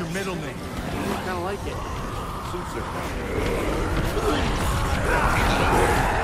your middle name? I kind of like it. Suits her.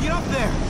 get up there?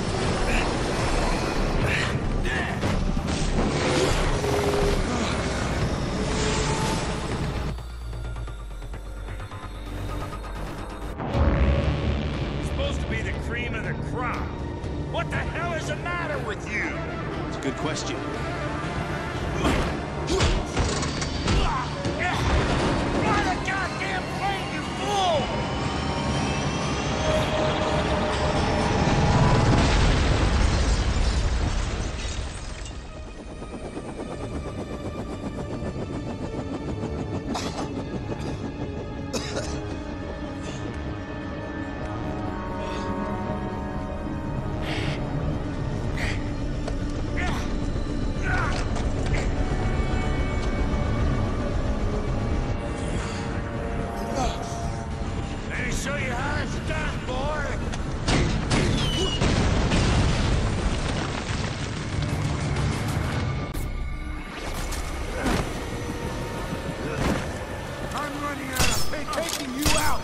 They're taking you out.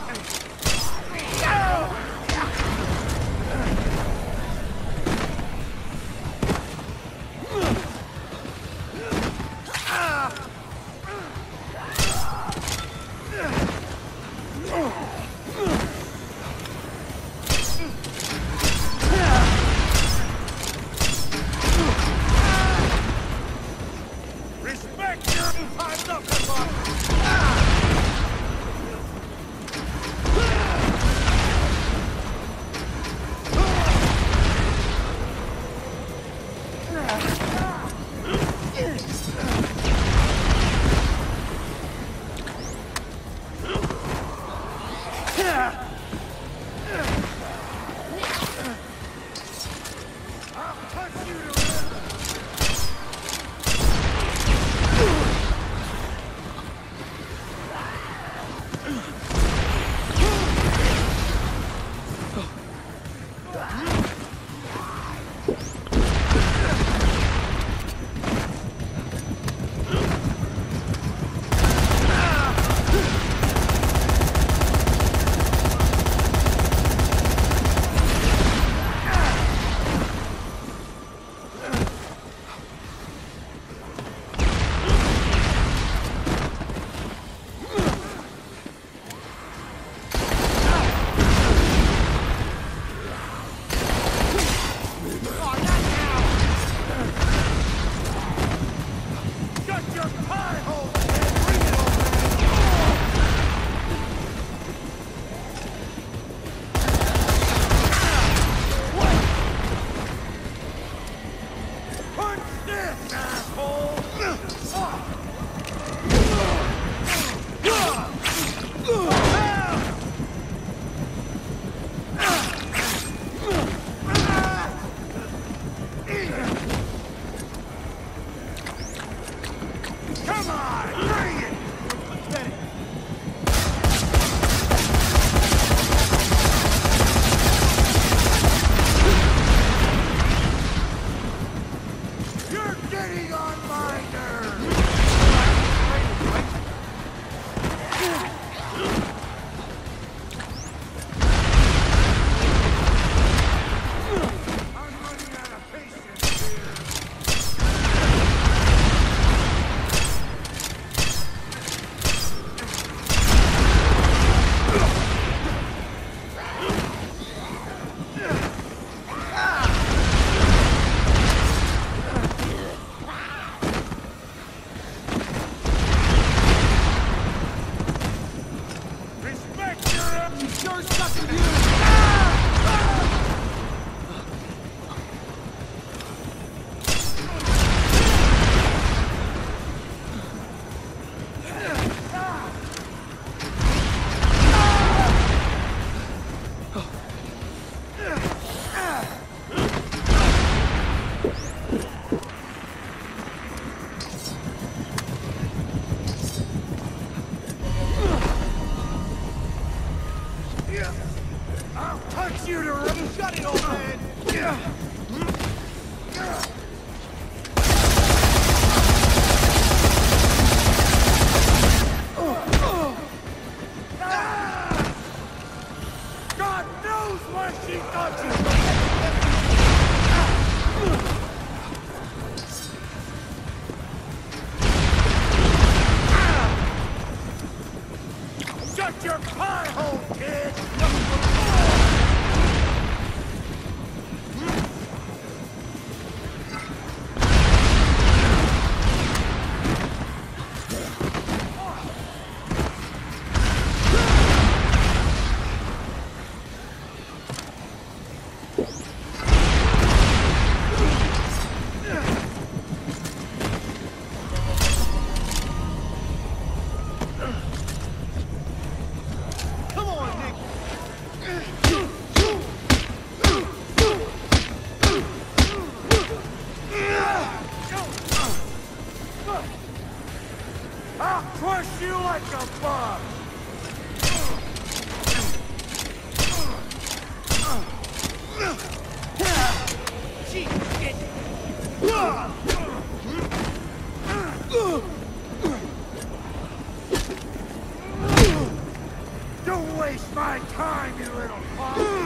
Waste my time, you little punk!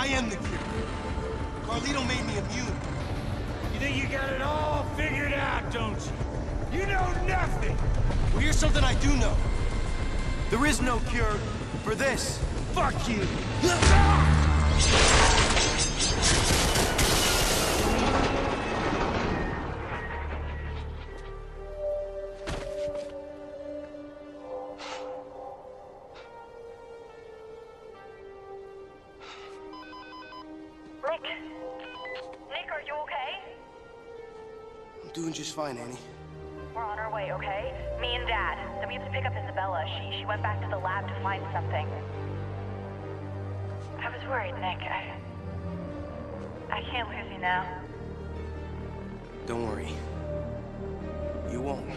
I am the cure. Carlito made me immune. You think you got it all figured out, don't you? You know nothing! Well, here's something I do know. There is no cure for this. Fuck you! Just fine, Annie. We're on our way, okay? Me and Dad. Then we have to pick up Isabela. She she went back to the lab to find something. I was worried, Nick. I I can't lose you now. Don't worry. You won't.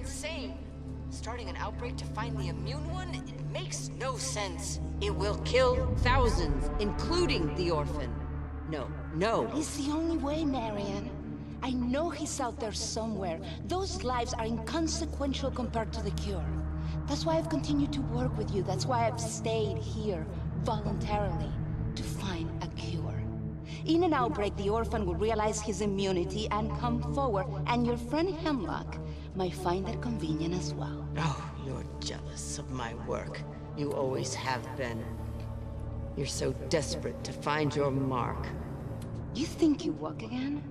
Insane. Starting an outbreak to find the immune one? It makes no sense. It will kill thousands, including the orphan. No, no. It's the only way, Marion. I know he's out there somewhere. Those lives are inconsequential compared to the cure. That's why I've continued to work with you. That's why I've stayed here voluntarily In an outbreak, the orphan will realize his immunity and come forward, and your friend Hemlock might find that convenient as well. Oh, you're jealous of my work. You always have been. You're so desperate to find your mark. You think you walk again?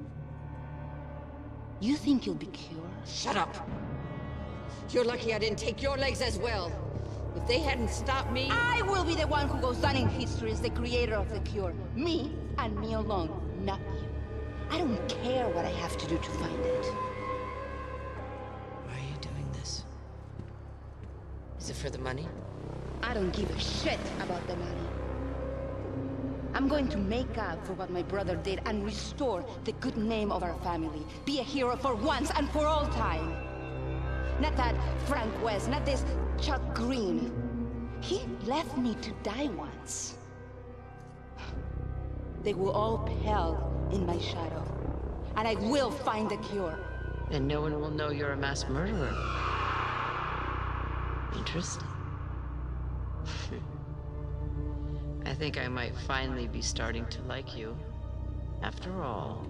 You think you'll be cured? Shut up! You're lucky I didn't take your legs as well. If they hadn't stopped me... I will be the one who goes down in history as the creator of the cure. Me and me alone, not you. I don't care what I have to do to find it. Why are you doing this? Is it for the money? I don't give a shit about the money. I'm going to make up for what my brother did and restore the good name of our family. Be a hero for once and for all time. Not that Frank West, not this Chuck Greene. He left me to die once. They will all pale in my shadow. And I will find the cure. And no one will know you're a mass murderer. Interesting. I think I might finally be starting to like you. After all.